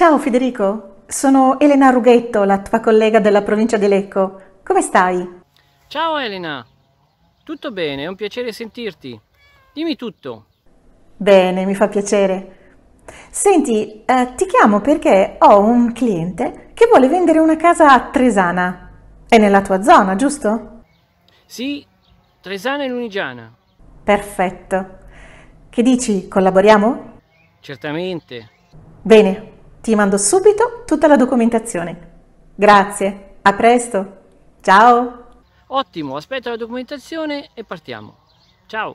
Ciao Federico, sono Elena Rughetto, la tua collega della provincia di Lecco. Come stai? Ciao Elena, tutto bene, è un piacere sentirti. Dimmi tutto. Bene, mi fa piacere. Senti, eh, ti chiamo perché ho un cliente che vuole vendere una casa a Tresana. È nella tua zona, giusto? Sì, Tresana e Lunigiana. Perfetto. Che dici, collaboriamo? Certamente. Bene, ti mando subito tutta la documentazione. Grazie, a presto. Ciao. Ottimo, aspetta la documentazione e partiamo. Ciao.